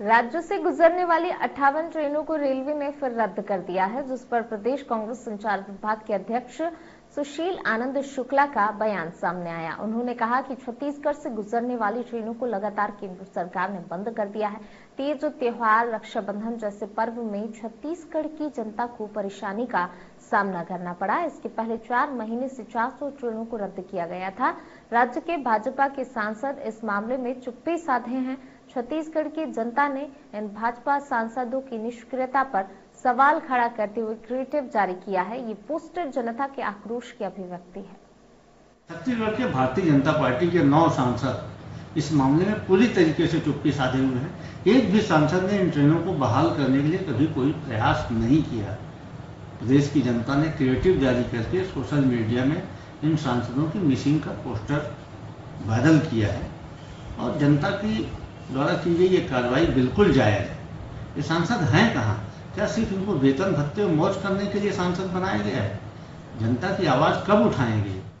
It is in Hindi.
राज्य से गुजरने वाली अट्ठावन ट्रेनों को रेलवे ने फिर रद्द कर दिया है, जिस पर प्रदेश कांग्रेस संचार विभाग के अध्यक्ष सुशील आनंद शुक्ला का बयान सामने आया। उन्होंने कहा कि छत्तीसगढ़ से गुजरने वाली ट्रेनों को लगातार केंद्र सरकार ने बंद कर दिया है। तीज त्योहार, रक्षाबंधन जैसे पर्व में छत्तीसगढ़ की जनता को परेशानी का सामना करना पड़ा। इसके पहले चार महीने से 400 ट्रेनों को रद्द किया गया था। राज्य के भाजपा के सांसद इस मामले में चुप्पी साधे हैं। छत्तीसगढ़ की जनता ने इन भाजपा सांसदों की निष्क्रियता पर सवाल खड़ा करते हुए क्रिएटिव जारी किया है। ये पोस्टर जनता के आक्रोश की अभिव्यक्ति है। छत्तीसगढ़ के भारतीय जनता पार्टी के नौ सांसद इस मामले में पूरी तरीके से चुप्पी साधे हुए हैं। एक भी सांसद ने इन ट्रेनों को बहाल करने के लिए कभी कोई प्रयास नहीं किया। प्रदेश की जनता ने क्रिएटिव जारी करके सोशल मीडिया में इन सांसदों की मिसिंग का पोस्टर वायरल किया है। और जनता की द्वारा की गई ये कार्रवाई बिल्कुल जायज़ है। ये सांसद हैं कहाँ? क्या सिर्फ़ इनको वेतन भत्ते मौज करने के लिए सांसद बनाया गया है? जनता की आवाज़ कब उठाएँगे?